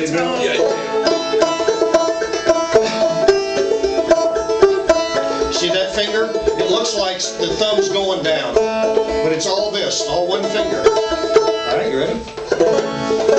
Yeah, yeah. See that finger? It looks like the thumb's going down, but it's all this, all one finger. All right, you ready?